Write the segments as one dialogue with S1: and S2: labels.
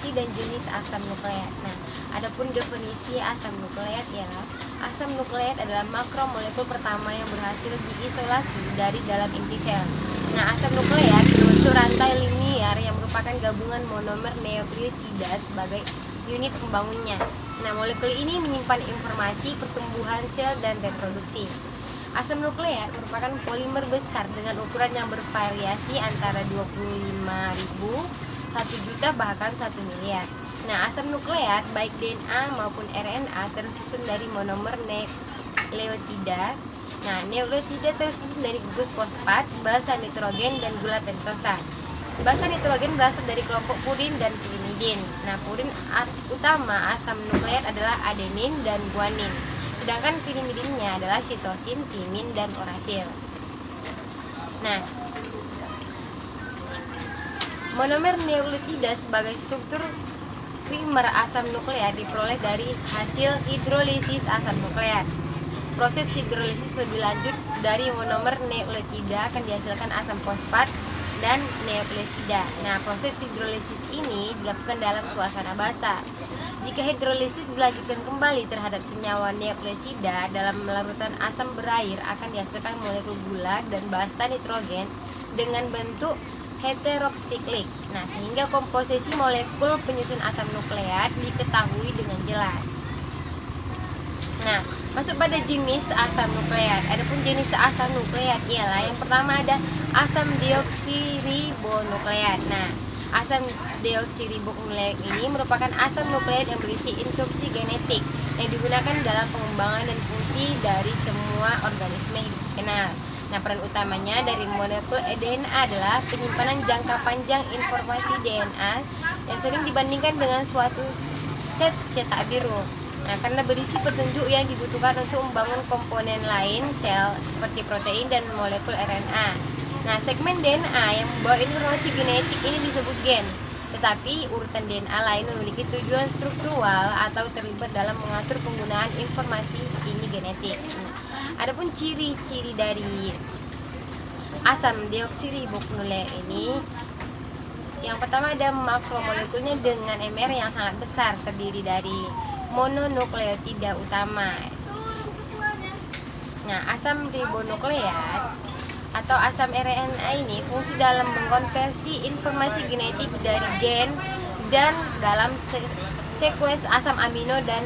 S1: definisi dan jenis asam nukleat. Nah, adapun definisi asam nukleat ialah asam nukleat adalah makromolekul pertama yang berhasil diisolasi dari dalam inti sel. Nah, asam nukleat berbentuk rantai linier yang merupakan gabungan monomer nukleotida sebagai unit pembangunnya. Nah, molekul ini menyimpan informasi pertumbuhan sel dan reproduksi. Asam nukleat merupakan polimer besar dengan ukuran yang bervariasi antara 25.000, 1 juta bahkan 1 miliar. Nah, asam nukleat baik DNA maupun RNA tersusun dari monomer nukleotida. Nah, nukleotida tersusun dari gugus fosfat, basa nitrogen dan gula pentosa. Basa nitrogen berasal dari kelompok purin dan pirimidin. Nah, purin utama asam nukleat adalah adenin dan guanin. Sedangkan pirimidinnya adalah sitosin, timin, dan urasil. Nah, monomer nukleotida sebagai struktur primer asam nukleat diperoleh dari hasil hidrolisis asam nukleat. Proses hidrolisis lebih lanjut dari monomer nukleotida akan dihasilkan asam fosfat dan nukleosida. Nah, proses hidrolisis ini dilakukan dalam suasana basah. Jika hidrolisis dilanjutkan kembali terhadap senyawa nukleosida dalam larutan asam berair akan dihasilkan molekul gula dan basa nitrogen dengan bentuk heteroksiklik. Nah, sehingga komposisi molekul penyusun asam nukleat diketahui dengan jelas. Nah, masuk pada jenis asam nukleat. Adapun jenis asam nukleat ialah yang pertama ada asam deoksiribonukleat. Nah, asam deoksiribonukleat ini merupakan asam nukleat yang berisi instruksi genetik yang digunakan dalam pengembangan dan fungsi dari semua organisme hidup dikenal. Nah, peran utamanya dari molekul DNA adalah penyimpanan jangka panjang informasi DNA yang sering dibandingkan dengan suatu set cetak biru. Nah, karena berisi petunjuk yang dibutuhkan untuk membangun komponen lain sel seperti protein dan molekul RNA. Nah, segmen DNA yang membawa informasi genetik ini disebut gen. Tetapi urutan DNA lain memiliki tujuan struktural atau terlibat dalam mengatur penggunaan informasi ini genetik. Nah, adapun ciri-ciri dari asam deoksiribonukleat ini yang pertama ada makromolekulnya dengan MR yang sangat besar terdiri dari mononukleotida utama. Nah, asam ribonukleat atau asam RNA ini fungsi dalam mengkonversi informasi genetik dari gen dan dalam sekuens asam amino dan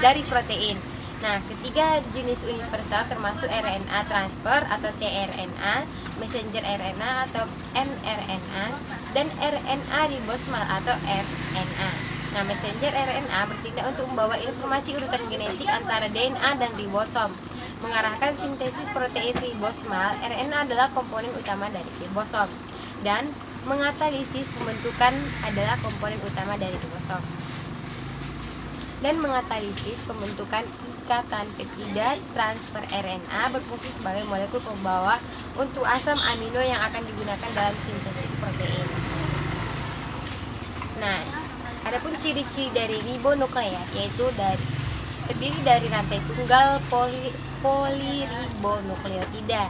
S1: dari protein. Nah, ketiga jenis universal termasuk RNA transfer atau tRNA, messenger RNA atau mRNA, dan RNA ribosmal atau RNA. Nah, messenger RNA bertindak untuk membawa informasi urutan genetik antara DNA dan ribosom. Mengarahkan sintesis protein ribosmal, RNA adalah komponen utama dari ribosom. Dan mengatalisis pembentukan adalah komponen utama dari ribosom dan mengatalisis pembentukan ikatan peptida transfer RNA berfungsi sebagai molekul pembawa untuk asam amino yang akan digunakan dalam sintesis protein. Nah, adapun ciri-ciri dari ribonukleat yaitu dari terdiri dari rantai tunggal poli, poliribonukleotida.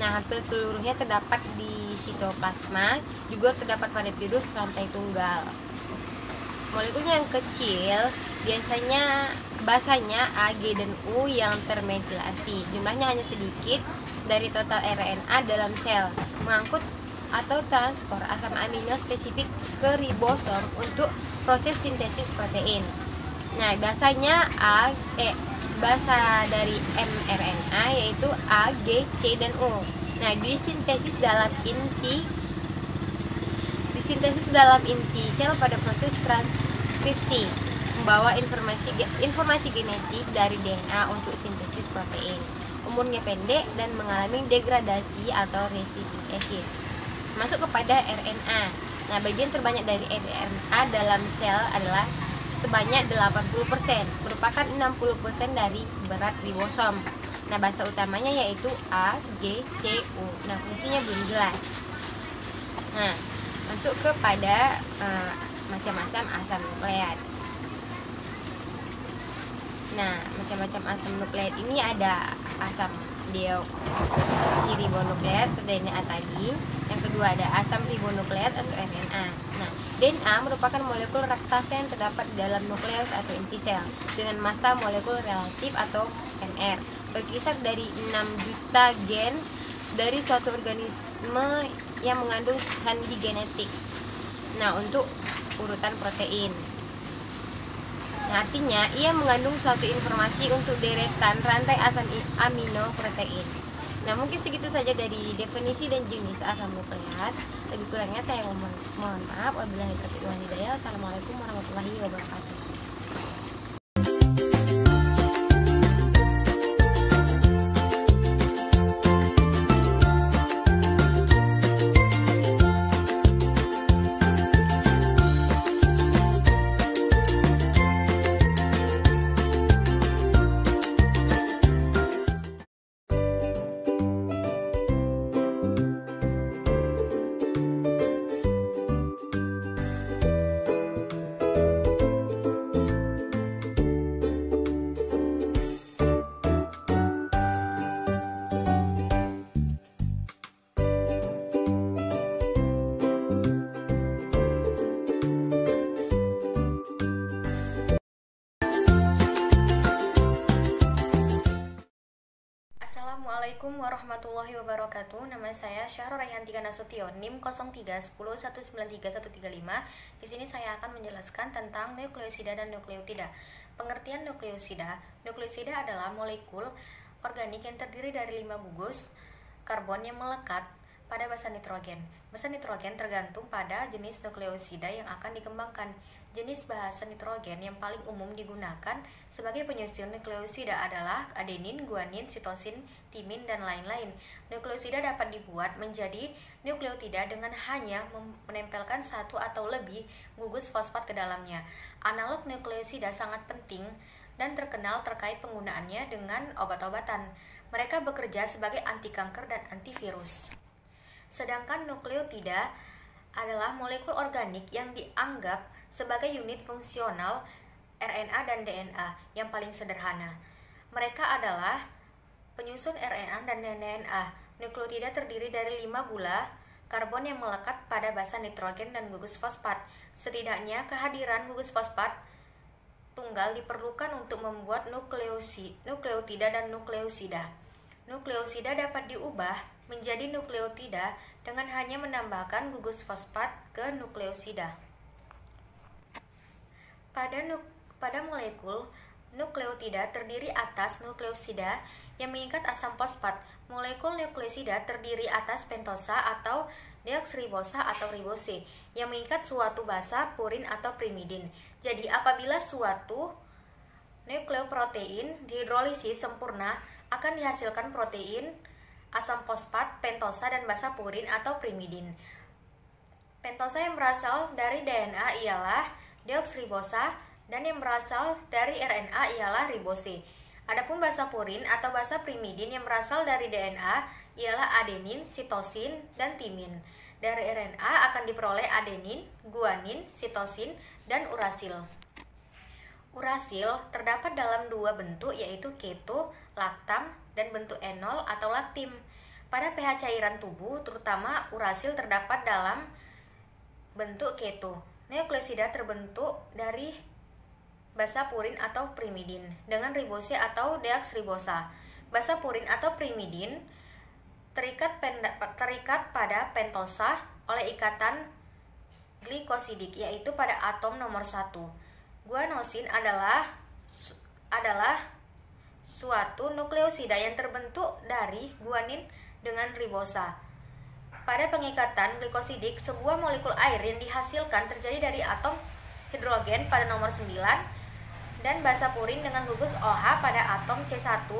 S1: Nah, hampir seluruhnya terdapat di sitoplasma, juga terdapat pada virus rantai tunggal. Molekulnya yang kecil biasanya basanya A, G, dan U yang termetilasi. Jumlahnya hanya sedikit dari total RNA dalam sel, mengangkut atau transport asam amino spesifik ke ribosom untuk proses sintesis protein. Nah, basanya A, eh, basa dari mRNA yaitu A, G, C, dan U. Nah, disintesis dalam inti disintesis dalam inti sel pada proses transkripsi membawa informasi informasi genetik dari DNA untuk sintesis protein. Umurnya pendek dan mengalami degradasi atau resifiesis. Masuk kepada RNA. Nah, bagian terbanyak dari RNA dalam sel adalah sebanyak 80%, merupakan 60% dari berat ribosom. Nah, bahasa utamanya yaitu A, G, C, U. Nah, fungsinya belum jelas. Nah, masuk kepada uh, macam-macam asam nukleat. Nah, macam-macam asam nukleat ini ada asam deoksiribonukleat DNA tadi. Yang kedua ada asam ribonukleat atau RNA. Nah, DNA merupakan molekul raksasa yang terdapat di dalam nukleus atau inti sel dengan massa molekul relatif atau NR berkisar dari 6 juta gen dari suatu organisme yang mengandung sandi genetik. Nah, untuk urutan protein. Nah, artinya ia mengandung suatu informasi untuk deretan rantai asam amino protein. Nah, mungkin segitu saja dari definisi dan jenis asam nukleat. Lebih kurangnya saya mohon, maaf. Wabillahi taufiq wal hidayah. Wassalamualaikum warahmatullahi wabarakatuh.
S2: Assalamualaikum warahmatullahi wabarakatuh. Nama saya Syahrul Rayhantika Nasution NIM 0310193135 Di sini saya akan menjelaskan tentang nukleosida dan nukleotida. Pengertian nukleosida Nukleosida adalah molekul organik yang terdiri dari lima gugus karbon yang melekat pada basa nitrogen. Basa nitrogen tergantung pada jenis nukleosida yang akan dikembangkan Jenis bahasa nitrogen yang paling umum digunakan sebagai penyusun nukleosida adalah adenin, guanin, sitosin, timin, dan lain-lain. Nukleosida dapat dibuat menjadi nukleotida dengan hanya menempelkan satu atau lebih gugus fosfat ke dalamnya. Analog nukleosida sangat penting dan terkenal terkait penggunaannya dengan obat-obatan. Mereka bekerja sebagai anti kanker dan antivirus. Sedangkan nukleotida adalah molekul organik yang dianggap sebagai unit fungsional RNA dan DNA yang paling sederhana. Mereka adalah penyusun RNA dan DNA. Nukleotida terdiri dari lima gula karbon yang melekat pada basa nitrogen dan gugus fosfat. Setidaknya kehadiran gugus fosfat tunggal diperlukan untuk membuat nukleosi, nukleotida dan nukleosida. Nukleosida dapat diubah menjadi nukleotida dengan hanya menambahkan gugus fosfat ke nukleosida. Pada, pada molekul nukleotida terdiri atas nukleosida yang mengikat asam fosfat. Molekul nukleosida terdiri atas pentosa atau deoksiribosa atau ribose yang mengikat suatu basa purin atau primidin. Jadi apabila suatu nukleoprotein dihidrolisis sempurna akan dihasilkan protein asam fosfat, pentosa, dan basa purin atau primidin. Pentosa yang berasal dari DNA ialah deoksiribosa dan yang berasal dari RNA ialah ribose. Adapun basa purin atau basa primidin yang berasal dari DNA ialah adenin, sitosin, dan timin. Dari RNA akan diperoleh adenin, guanin, sitosin, dan urasil. Urasil terdapat dalam dua bentuk yaitu keto, laktam, dan bentuk enol atau laktim. Pada pH cairan tubuh, terutama urasil terdapat dalam bentuk keto. Nukleosida terbentuk dari basa purin atau primidin dengan ribose atau deoksiribosa. Basa purin atau primidin terikat terikat pada pentosa oleh ikatan glikosidik yaitu pada atom nomor 1. Guanosin adalah adalah suatu nukleosida yang terbentuk dari guanin dengan ribosa. Pada pengikatan glikosidik, sebuah molekul air yang dihasilkan terjadi dari atom hidrogen pada nomor 9 dan basa purin dengan gugus OH pada atom C1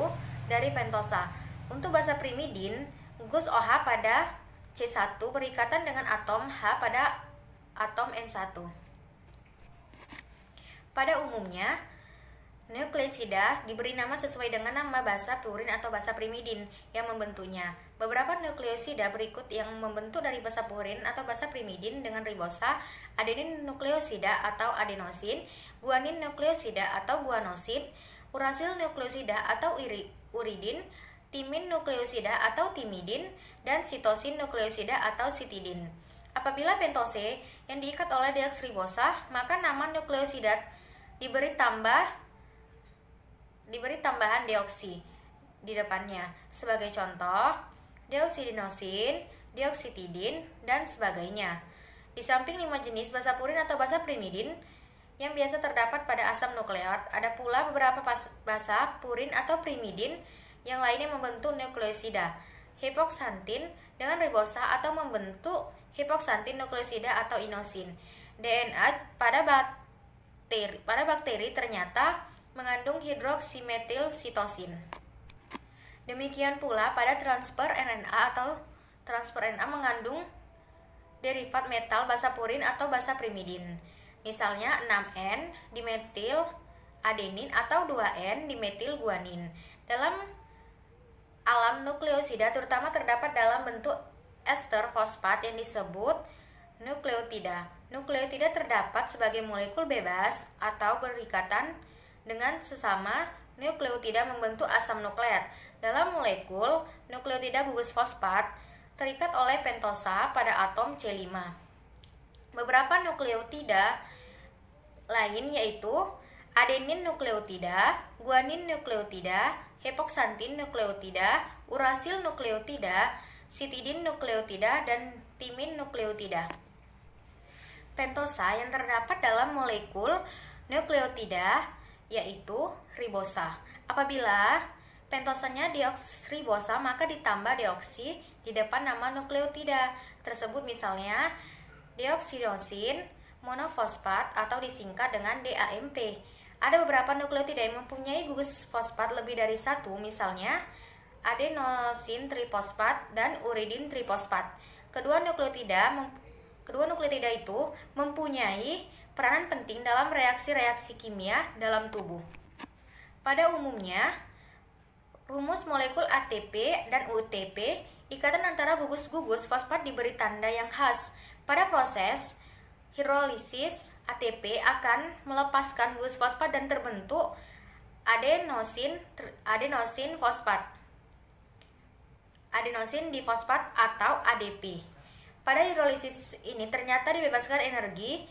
S2: dari pentosa. Untuk basa primidin, gugus OH pada C1 berikatan dengan atom H pada atom N1. Pada umumnya, Nukleosida diberi nama sesuai dengan nama basa purin atau basa primidin yang membentuknya. Beberapa nukleosida berikut yang membentuk dari basa purin atau basa primidin dengan ribosa, adenin nukleosida atau adenosin, guanin nukleosida atau guanosin, urasil nukleosida atau uridin, timin nukleosida atau timidin, dan sitosin nukleosida atau sitidin. Apabila pentose yang diikat oleh deoksiribosa, maka nama nukleosida diberi tambah diberi tambahan deoksi di depannya. Sebagai contoh, deoksidinosin, deoksitidin, dan sebagainya. Di samping lima jenis basa purin atau basa primidin yang biasa terdapat pada asam nukleat, ada pula beberapa basa purin atau primidin yang lainnya membentuk nukleosida. Hipoksantin dengan ribosa atau membentuk hipoksantin nukleosida atau inosin. DNA pada bakteri, pada bakteri ternyata mengandung hidroksimetil sitosin. Demikian pula pada transfer RNA atau transfer RNA mengandung derivat metal basa purin atau basa primidin. Misalnya 6N dimetil adenin atau 2N dimetil guanin. Dalam alam nukleosida terutama terdapat dalam bentuk ester fosfat yang disebut nukleotida. Nukleotida terdapat sebagai molekul bebas atau berikatan dengan sesama nukleotida membentuk asam nukleat. Dalam molekul nukleotida gugus fosfat terikat oleh pentosa pada atom C5. Beberapa nukleotida lain yaitu adenin nukleotida, guanin nukleotida, hepoksantin nukleotida, urasil nukleotida, sitidin nukleotida, dan timin nukleotida. Pentosa yang terdapat dalam molekul nukleotida yaitu ribosa. Apabila pentosanya deoksribosa maka ditambah deoksi di depan nama nukleotida tersebut misalnya deoksinosin monofosfat atau disingkat dengan DAMP. Ada beberapa nukleotida yang mempunyai gugus fosfat lebih dari satu, misalnya adenosin trifosfat dan uridin trifosfat. Kedua nukleotida kedua nukleotida itu mempunyai peranan penting dalam reaksi-reaksi kimia dalam tubuh. Pada umumnya, rumus molekul ATP dan UTP Ikatan antara gugus-gugus fosfat diberi tanda yang khas. Pada proses hidrolisis, ATP akan melepaskan gugus fosfat dan terbentuk adenosin adenosin fosfat. Adenosin difosfat atau ADP. Pada hidrolisis ini ternyata dibebaskan energi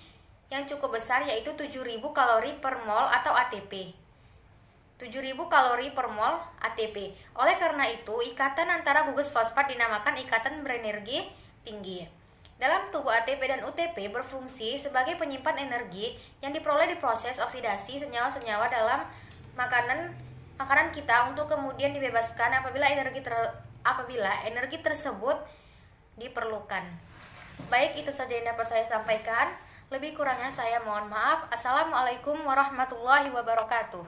S2: yang cukup besar yaitu 7000 kalori per mol atau ATP. 7000 kalori per mol ATP. Oleh karena itu, ikatan antara gugus fosfat dinamakan ikatan berenergi tinggi. Dalam tubuh ATP dan UTP berfungsi sebagai penyimpan energi yang diperoleh di proses oksidasi senyawa-senyawa dalam makanan makanan kita untuk kemudian dibebaskan apabila energi ter, apabila energi tersebut diperlukan. Baik, itu saja yang dapat saya sampaikan. Lebih kurangnya saya mohon maaf. Assalamualaikum warahmatullahi wabarakatuh.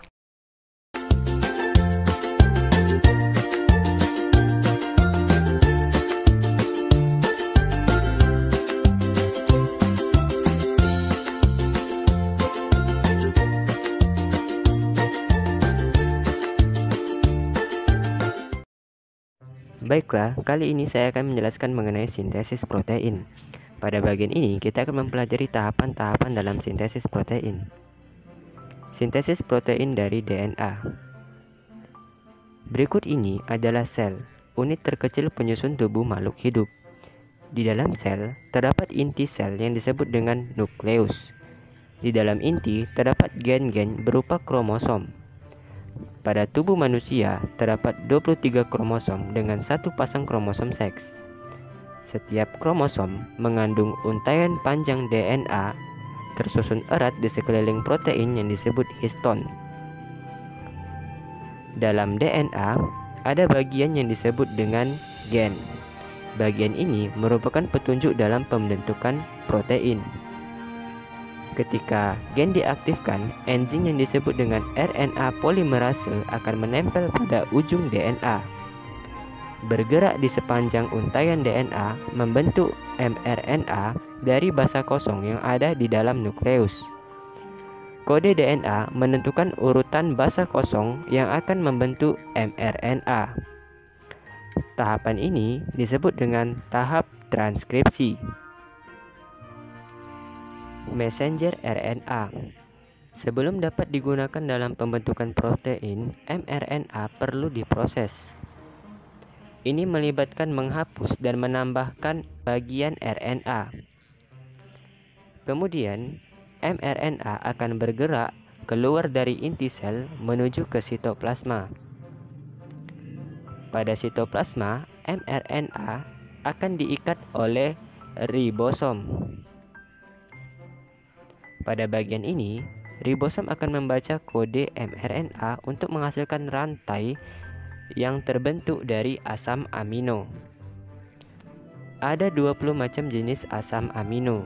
S3: Baiklah, kali ini saya akan menjelaskan mengenai sintesis protein. Pada bagian ini, kita akan mempelajari tahapan-tahapan dalam sintesis protein. Sintesis protein dari DNA. Berikut ini adalah sel, unit terkecil penyusun tubuh makhluk hidup. Di dalam sel, terdapat inti sel yang disebut dengan nukleus. Di dalam inti, terdapat gen-gen berupa kromosom pada tubuh manusia terdapat 23 kromosom dengan satu pasang kromosom seks. Setiap kromosom mengandung untaian panjang DNA tersusun erat di sekeliling protein yang disebut histon. Dalam DNA ada bagian yang disebut dengan gen. Bagian ini merupakan petunjuk dalam pembentukan protein. Ketika gen diaktifkan, enzim yang disebut dengan RNA polimerase akan menempel pada ujung DNA. Bergerak di sepanjang untaian DNA membentuk mRNA dari basa kosong yang ada di dalam nukleus. Kode DNA menentukan urutan basa kosong yang akan membentuk mRNA. Tahapan ini disebut dengan tahap transkripsi messenger RNA. Sebelum dapat digunakan dalam pembentukan protein, mRNA perlu diproses. Ini melibatkan menghapus dan menambahkan bagian RNA. Kemudian, mRNA akan bergerak keluar dari inti sel menuju ke sitoplasma. Pada sitoplasma, mRNA akan diikat oleh ribosom. Pada bagian ini, ribosom akan membaca kode mRNA untuk menghasilkan rantai yang terbentuk dari asam amino. Ada 20 macam jenis asam amino.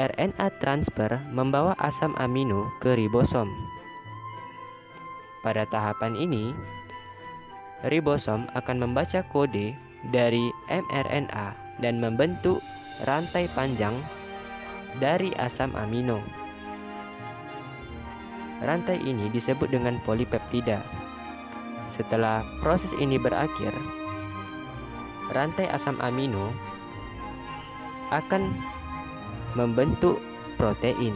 S3: RNA transfer membawa asam amino ke ribosom. Pada tahapan ini, ribosom akan membaca kode dari mRNA dan membentuk rantai panjang dari asam amino. Rantai ini disebut dengan polipeptida. Setelah proses ini berakhir, rantai asam amino akan membentuk protein.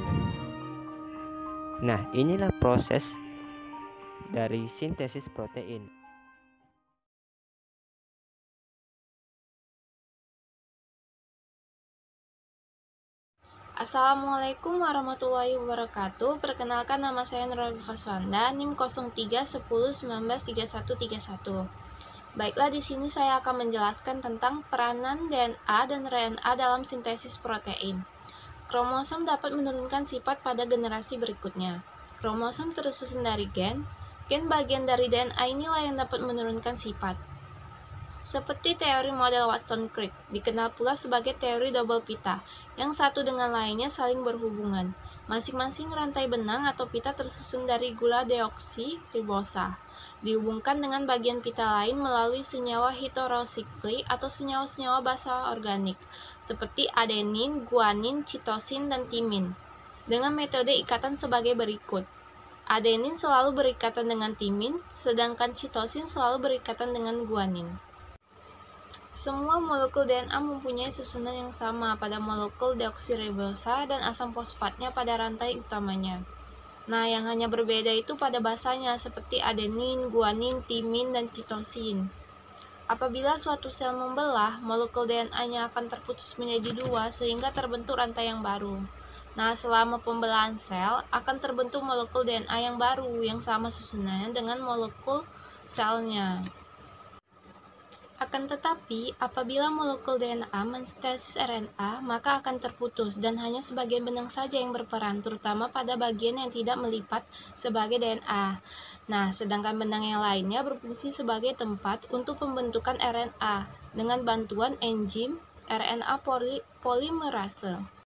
S3: Nah, inilah proses dari sintesis protein.
S4: Assalamualaikum warahmatullahi wabarakatuh. Perkenalkan nama saya Nurul Faswanda, NIM 0310193131. Baiklah, di sini saya akan menjelaskan tentang peranan DNA dan RNA dalam sintesis protein. Kromosom dapat menurunkan sifat pada generasi berikutnya. Kromosom tersusun dari gen. Gen bagian dari DNA inilah yang dapat menurunkan sifat. Seperti teori model Watson-Crick, dikenal pula sebagai teori double pita, yang satu dengan lainnya saling berhubungan. Masing-masing rantai benang atau pita tersusun dari gula deoksi ribosa, dihubungkan dengan bagian pita lain melalui senyawa heterosiklik atau senyawa-senyawa basa organik, seperti adenin, guanin, citosin, dan timin, dengan metode ikatan sebagai berikut. Adenin selalu berikatan dengan timin, sedangkan citosin selalu berikatan dengan guanin. Semua molekul DNA mempunyai susunan yang sama pada molekul deoksiribosa dan asam fosfatnya pada rantai utamanya. Nah, yang hanya berbeda itu pada basanya seperti adenin, guanin, timin, dan citosin. Apabila suatu sel membelah, molekul DNA-nya akan terputus menjadi dua sehingga terbentuk rantai yang baru. Nah, selama pembelahan sel akan terbentuk molekul DNA yang baru yang sama susunannya dengan molekul selnya. Akan tetapi, apabila molekul DNA mensintesis RNA, maka akan terputus dan hanya sebagian benang saja yang berperan, terutama pada bagian yang tidak melipat sebagai DNA. Nah, sedangkan benang yang lainnya berfungsi sebagai tempat untuk pembentukan RNA dengan bantuan enzim RNA poli polimerase.